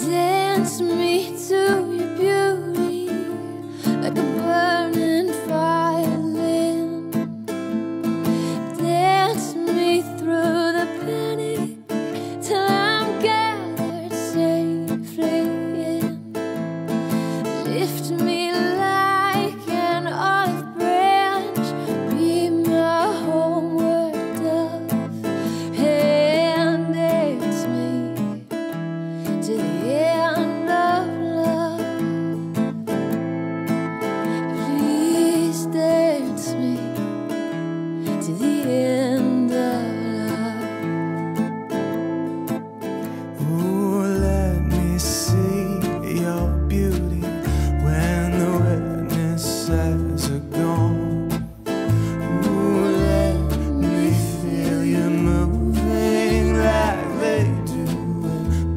Dance me to your beauty like a burning violin. Dance me through the panic till I'm gathered safely in. Lift me.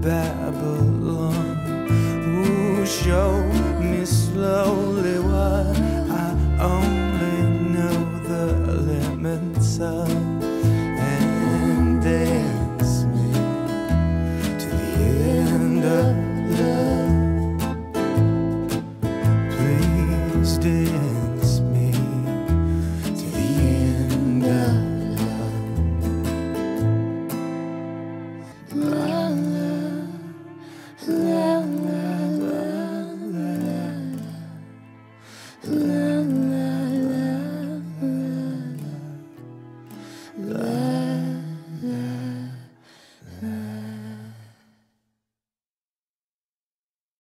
Babylon. who show me slowly what I only know the limits of, and dance me to the end of love. Please dance.